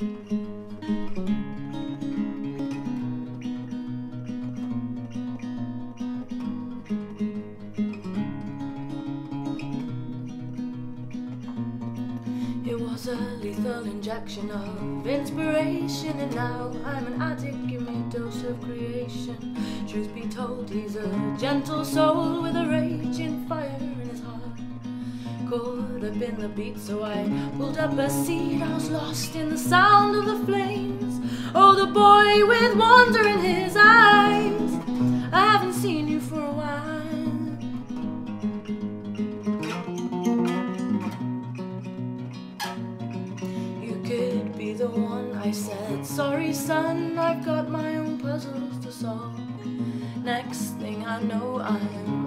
It was a lethal injection of inspiration, and now I'm an addict. Give me a dose of creation. Truth be told, he's a gentle soul with a raging fire in his heart. Caught up in the beat, so I pulled up a seat. I was lost in the sound of the flames. Oh, the boy with wonder in his eyes. I haven't seen you for a while. You could be the one I said. Sorry, son, I've got my own puzzles to solve. Next thing I know, I'm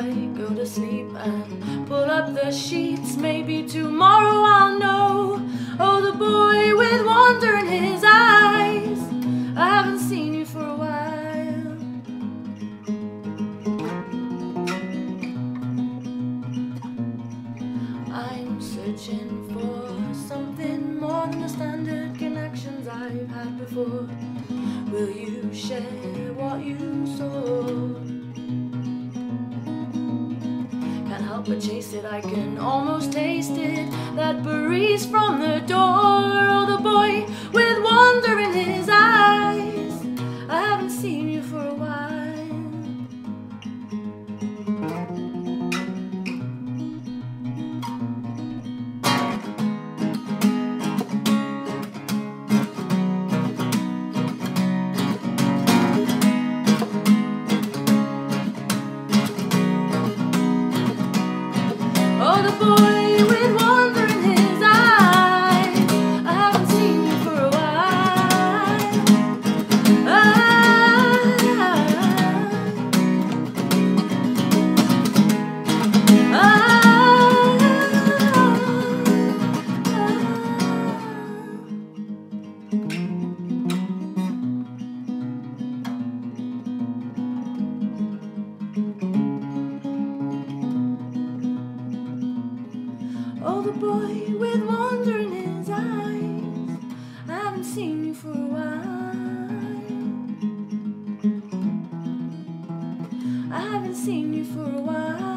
I go to sleep and pull up the sheets. Maybe tomorrow I'll know. Oh, the boy with wonder in his eyes. I haven't seen you for a while. I'm searching for something more than the standard connections I've had before. Will you share what you saw? Help but chase it, I can almost taste it. That breeze from the door, oh, the boy I haven't seen you ah. Ah. Ah. The boy with wonder in his eyes. I haven't seen you for a while. I haven't seen you for a while.